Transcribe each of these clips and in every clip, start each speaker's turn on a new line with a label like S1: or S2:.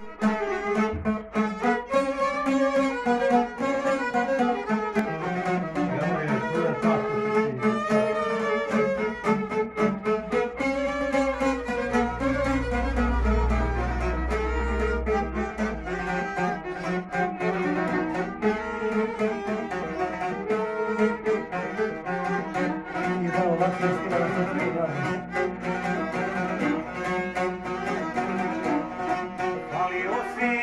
S1: you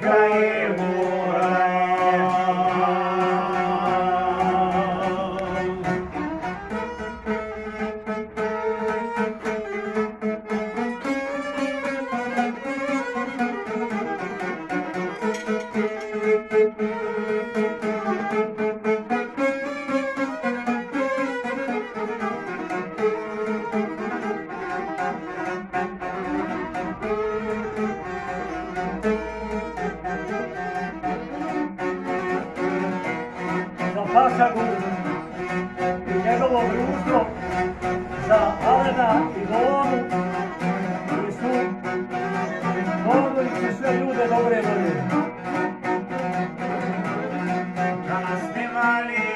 S2: Gael
S3: Čačagu i njegovo društvo za Alena i Lonu koji su povodili sve ljude dobre volje.
S2: Da nas ne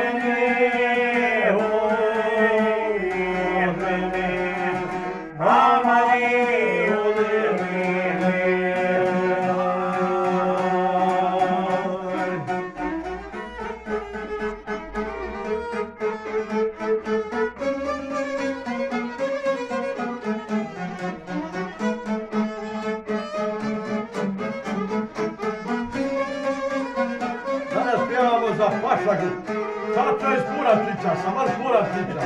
S2: Danas
S1: za paša gdje. Tača je spora priča, sama spora priča.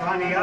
S2: Pani, ja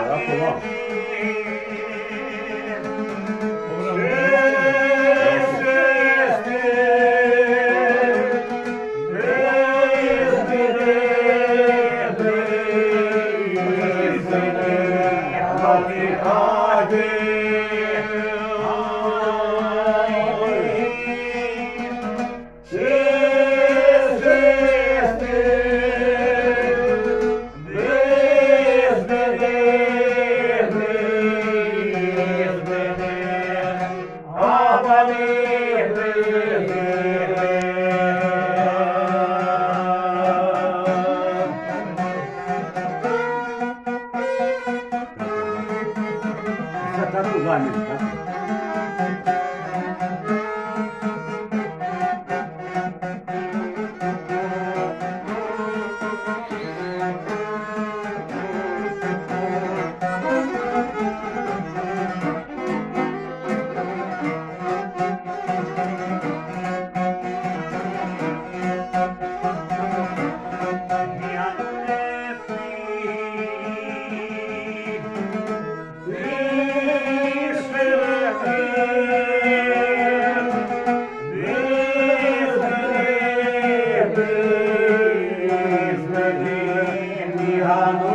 S2: Spirit. Hanu